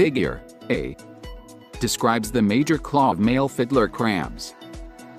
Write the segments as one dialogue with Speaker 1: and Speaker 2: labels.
Speaker 1: Figure A describes the major claw of male fiddler crabs.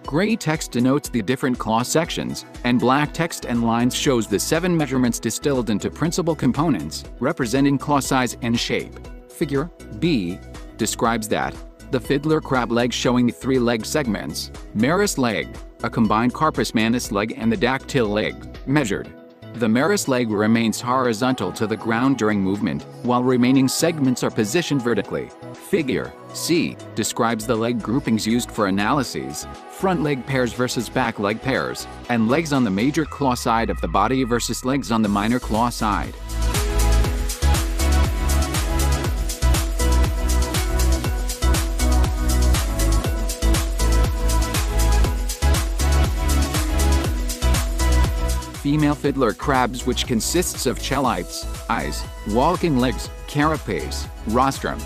Speaker 1: Gray text denotes the different claw sections, and black text and lines shows the seven measurements distilled into principal components, representing claw size and shape. Figure B describes that the fiddler crab leg showing the three leg segments, Merus leg, a combined carpus manus leg and the dactyl leg, measured. The Merus leg remains horizontal to the ground during movement, while remaining segments are positioned vertically. Figure C describes the leg groupings used for analyses, front leg pairs versus back leg pairs, and legs on the major claw side of the body versus legs on the minor claw side. Female fiddler crabs which consists of cheilites, eyes, walking legs, carapace, rostrum.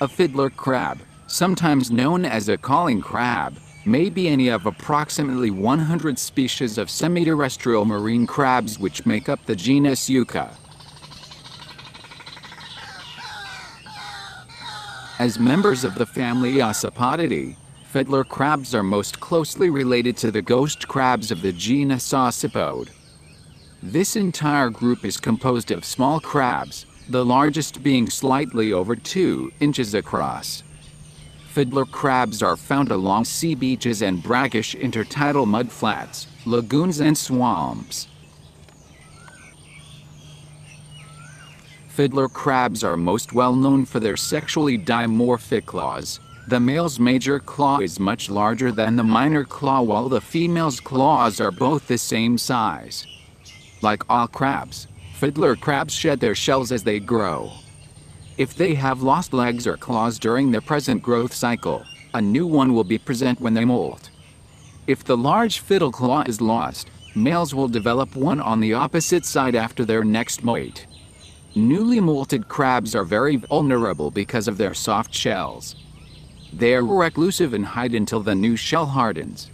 Speaker 1: A fiddler crab, sometimes known as a calling crab, may be any of approximately 100 species of semi-terrestrial marine crabs which make up the genus Uca. As members of the family Ocypodidae, fiddler crabs are most closely related to the ghost crabs of the genus Ocypode. This entire group is composed of small crabs, the largest being slightly over 2 inches across. Fiddler crabs are found along sea beaches and brackish intertidal mudflats, lagoons and swamps. Fiddler crabs are most well known for their sexually dimorphic claws. The male's major claw is much larger than the minor claw while the female's claws are both the same size. Like all crabs, fiddler crabs shed their shells as they grow. If they have lost legs or claws during their present growth cycle, a new one will be present when they molt. If the large fiddle claw is lost, males will develop one on the opposite side after their next moult. Newly molted crabs are very vulnerable because of their soft shells. They are reclusive and hide until the new shell hardens.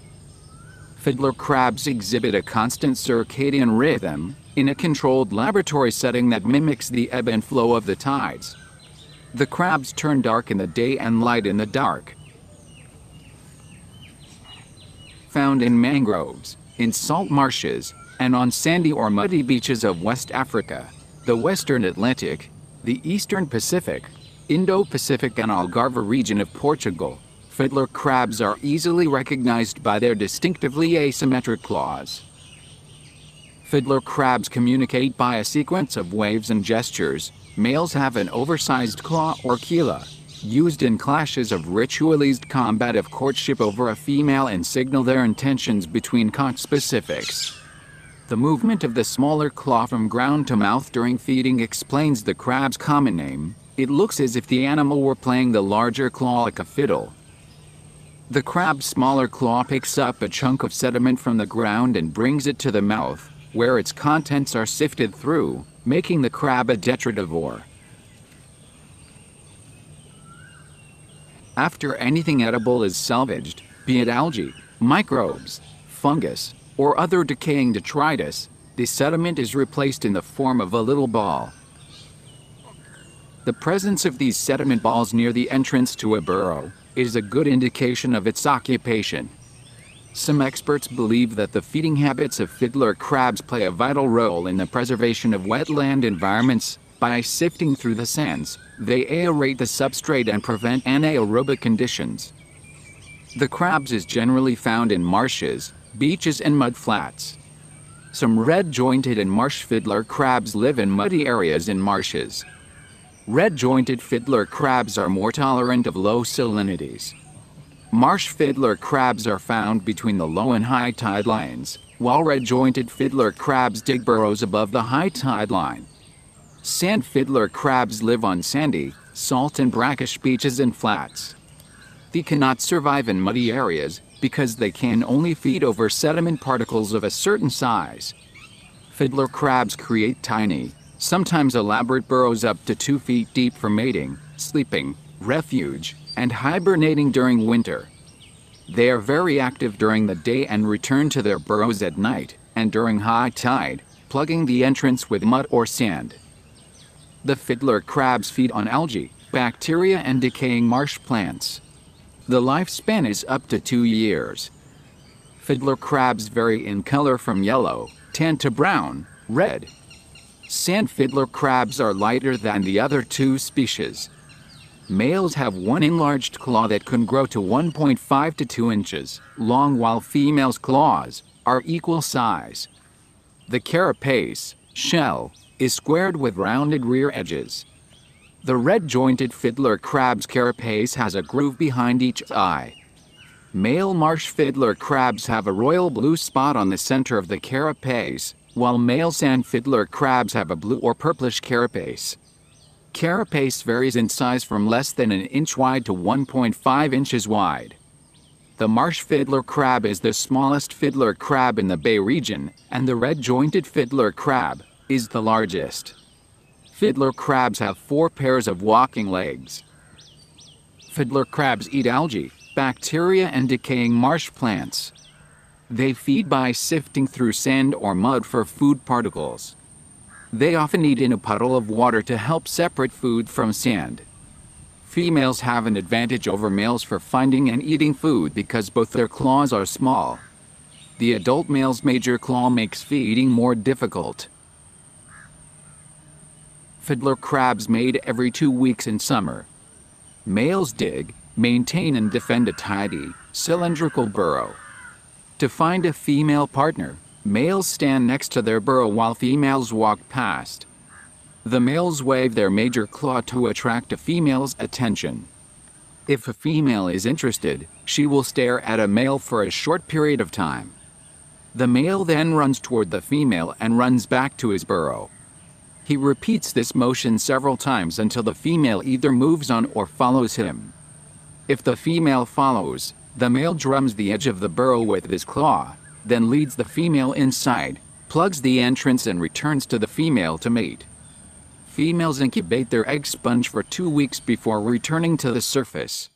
Speaker 1: Fiddler crabs exhibit a constant circadian rhythm, in a controlled laboratory setting that mimics the ebb and flow of the tides. The crabs turn dark in the day and light in the dark. Found in mangroves, in salt marshes, and on sandy or muddy beaches of West Africa, the Western Atlantic, the Eastern Pacific, Indo-Pacific and Algarve region of Portugal, fiddler crabs are easily recognized by their distinctively asymmetric claws. Fiddler crabs communicate by a sequence of waves and gestures, Males have an oversized claw or chela, used in clashes of ritualized combat of courtship over a female and signal their intentions between conspecifics. The movement of the smaller claw from ground to mouth during feeding explains the crab's common name. It looks as if the animal were playing the larger claw like a fiddle. The crab's smaller claw picks up a chunk of sediment from the ground and brings it to the mouth, where its contents are sifted through, making the crab a detritivore. After anything edible is salvaged, be it algae, microbes, fungus, or other decaying detritus, the sediment is replaced in the form of a little ball. The presence of these sediment balls near the entrance to a burrow is a good indication of its occupation. Some experts believe that the feeding habits of fiddler crabs play a vital role in the preservation of wetland environments. By sifting through the sands, they aerate the substrate and prevent anaerobic conditions. The crabs is generally found in marshes, beaches and mudflats. Some red-jointed and marsh fiddler crabs live in muddy areas in marshes. Red-jointed fiddler crabs are more tolerant of low salinities. Marsh fiddler crabs are found between the low and high tide lines, while red-jointed fiddler crabs dig burrows above the high tide line. Sand fiddler crabs live on sandy, salt and brackish beaches and flats. They cannot survive in muddy areas because they can only feed over sediment particles of a certain size. Fiddler crabs create tiny, sometimes elaborate burrows up to 2 feet deep for mating, sleeping, refuge, and hibernating during winter. They are very active during the day and return to their burrows at night, and during high tide, plugging the entrance with mud or sand. The fiddler crabs feed on algae, bacteria and decaying marsh plants. The lifespan is up to two years. Fiddler crabs vary in color from yellow, tan to brown, red. Sand fiddler crabs are lighter than the other two species. Males have one enlarged claw that can grow to 1.5 to 2 inches long while females' claws are equal size. The carapace, shell, is squared with rounded rear edges. The red-jointed fiddler crab's carapace has a groove behind each eye. Male marsh fiddler crabs have a royal blue spot on the center of the carapace, while male sand fiddler crabs have a blue or purplish carapace. Carapace varies in size from less than an inch wide to 1.5 inches wide. The marsh fiddler crab is the smallest fiddler crab in the Bay region, and the red-jointed fiddler crab is the largest. Fiddler crabs have four pairs of walking legs. Fiddler crabs eat algae, bacteria and decaying marsh plants. They feed by sifting through sand or mud for food particles. They often eat in a puddle of water to help separate food from sand. Females have an advantage over males for finding and eating food because both their claws are small. The adult male's major claw makes feeding more difficult. Fiddler crabs mate every two weeks in summer. Males dig, maintain and defend a tidy, cylindrical burrow. To find a female partner, males stand next to their burrow while females walk past. The males wave their major claw to attract a female's attention. If a female is interested, she will stare at a male for a short period of time. The male then runs toward the female and runs back to his burrow. He repeats this motion several times until the female either moves on or follows him. If the female follows, the male drums the edge of the burrow with his claw, then leads the female inside, plugs the entrance and returns to the female to mate. Females incubate their egg sponge for two weeks before returning to the surface.